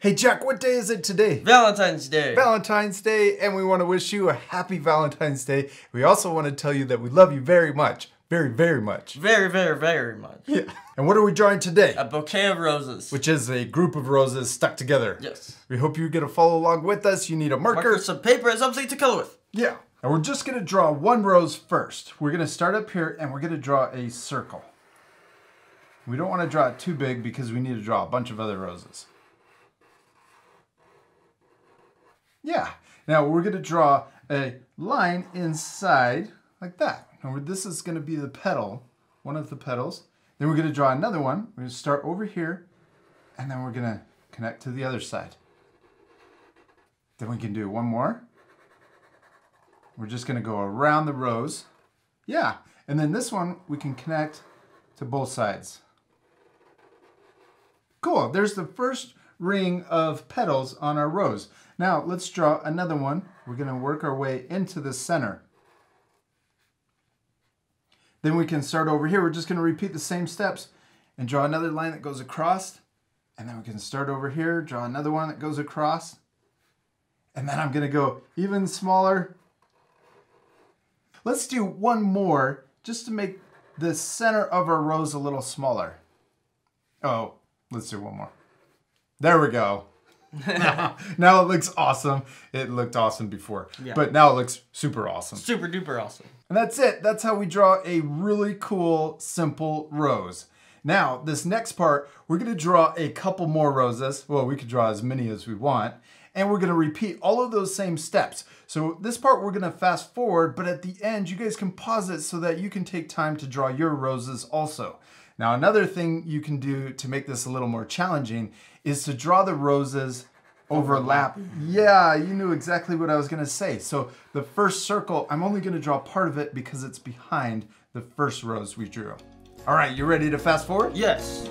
Hey Jack, what day is it today? Valentine's Day. Valentine's Day, and we want to wish you a happy Valentine's Day. We also want to tell you that we love you very much. Very, very much. very, very, very much. Yeah. And what are we drawing today? A bouquet of roses. Which is a group of roses stuck together. yes. We hope you get to follow along with us. You need a marker. Marker, some paper, and something to color with. Yeah. And we're just going to draw one rose first. We're going to start up here and we're going to draw a circle. We don't want to draw it too big because we need to draw a bunch of other roses. Yeah. Now we're going to draw a line inside like that. And this is going to be the petal, one of the petals. Then we're going to draw another one. We're going to start over here and then we're going to connect to the other side. Then we can do one more. We're just going to go around the rose. Yeah. And then this one we can connect to both sides. Cool. There's the first ring of petals on our rose. Now let's draw another one. We're going to work our way into the center. Then we can start over here. We're just going to repeat the same steps and draw another line that goes across. And then we can start over here, draw another one that goes across. And then I'm going to go even smaller. Let's do one more just to make the center of our rose a little smaller. Oh, let's do one more. There we go. now it looks awesome. It looked awesome before, Yeah. but now it looks super awesome. Super duper awesome. And that's it. That's how we draw a really cool, simple rose. Now, this next part, we're gonna draw a couple more roses. Well, we could draw as many as we want. And we're gonna repeat all of those same steps. So this part we're gonna fast forward, but at the end, you guys can pause it so that you can take time to draw your roses also. Now, another thing you can do to make this a little more challenging is to draw the roses overlap. Yeah, you knew exactly what I was gonna say. So the first circle, I'm only gonna draw part of it because it's behind the first rose we drew. All right, you ready to fast forward? Yes.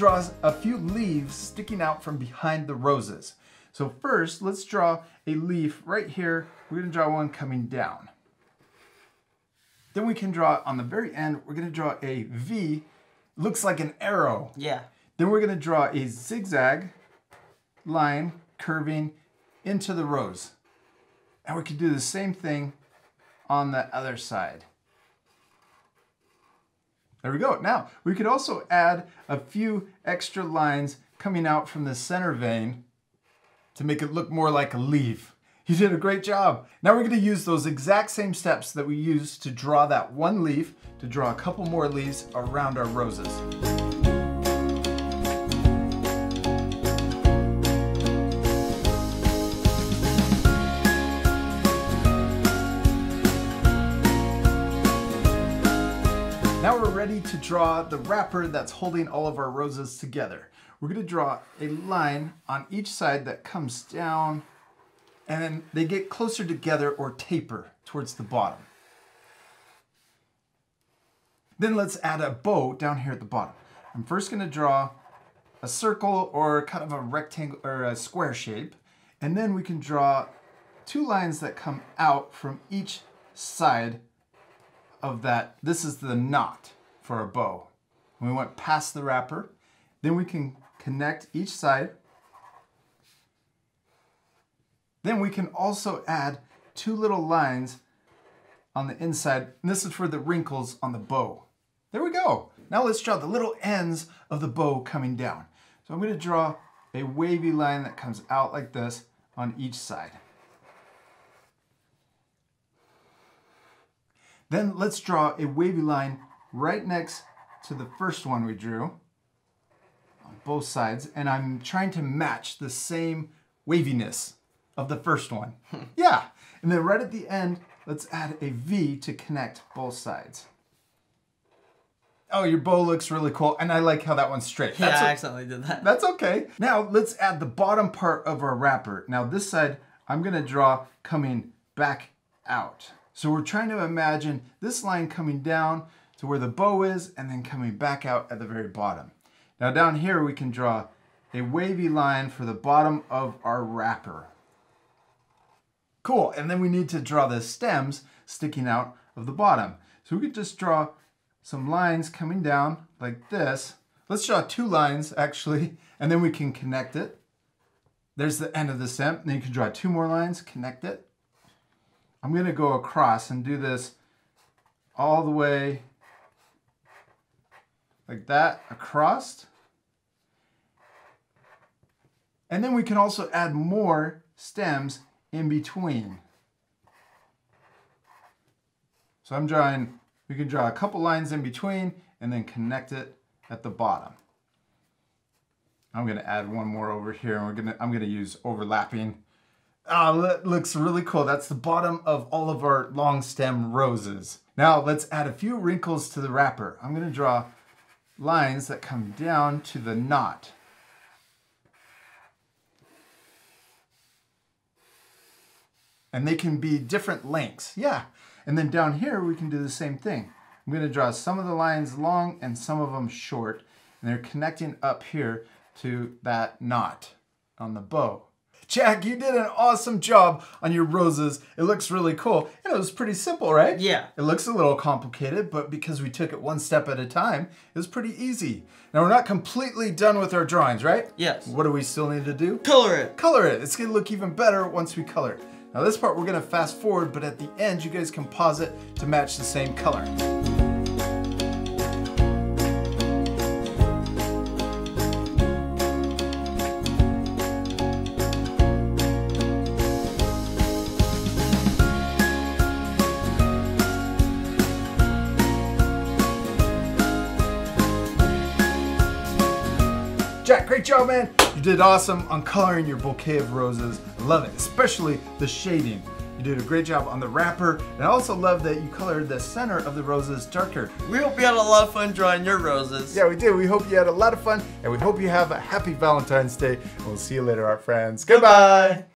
Next, we're gonna draw a few leaves sticking out from behind the roses. So first, let's draw a leaf right here. We're gonna draw one coming down. Then we can draw on the very end, we're gonna draw a V, looks like an arrow. Yeah. Then we're gonna draw a zigzag line curving into the rose. And we can do the same thing on the other side. There we go. Now, we could also add a few extra lines coming out from the center vein to make it look more like a leaf. You did a great job. Now we're gonna use those exact same steps that we used to draw that one leaf to draw a couple more leaves around our roses. Now we're ready to draw the wrapper that's holding all of our roses together. We're gonna draw a line on each side that comes down and then they get closer together or taper towards the bottom. Then let's add a bow down here at the bottom. I'm first gonna draw a circle or kind of a rectangle or a square shape. And then we can draw two lines that come out from each side of that. This is the knot for a bow. We went past the wrapper. Then we can connect each side. Then we can also add two little lines on the inside. And this is for the wrinkles on the bow. There we go. Now let's draw the little ends of the bow coming down. So I'm going to draw a wavy line that comes out like this on each side. Then let's draw a wavy line right next to the first one we drew on both sides. And I'm trying to match the same waviness of the first one. yeah. And then right at the end, let's add a V to connect both sides. Oh, your bow looks really cool. And I like how that one's straight. Yeah, That's I accidentally did that. that's okay. Now let's add the bottom part of our wrapper. Now this side, I'm gonna draw coming back out. So we're trying to imagine this line coming down to where the bow is and then coming back out at the very bottom. Now down here we can draw a wavy line for the bottom of our wrapper. Cool, and then we need to draw the stems sticking out of the bottom. So we could just draw some lines coming down like this. Let's draw two lines actually, and then we can connect it. There's the end of the stem. Then you can draw two more lines, connect it. I'm gonna go across and do this all the way like that across. And then we can also add more stems in between. So I'm drawing, we can draw a couple lines in between and then connect it at the bottom. I'm gonna add one more over here and we're gonna, I'm gonna use overlapping. Ah, that looks really cool. That's the bottom of all of our long stem roses. Now let's add a few wrinkles to the wrapper. I'm gonna draw lines that come down to the knot. And they can be different lengths. Yeah. And then down here, we can do the same thing. I'm going to draw some of the lines long and some of them short. And they're connecting up here to that knot on the bow. Jack, you did an awesome job on your roses. It looks really cool. And it was pretty simple, right? Yeah. It looks a little complicated, but because we took it one step at a time, it was pretty easy. Now we're not completely done with our drawings, right? Yes. What do we still need to do? Color it. Color it. It's gonna look even better once we color it. Now this part we're gonna fast forward, but at the end you guys can pause it to match the same color. Job, man. You did awesome on coloring your bouquet of roses. I love it, especially the shading. You did a great job on the wrapper, and I also love that you colored the center of the roses darker. We hope you had a lot of fun drawing your roses. Yeah, we did. We hope you had a lot of fun, and we hope you have a happy Valentine's Day. And we'll see you later, our friends. Goodbye.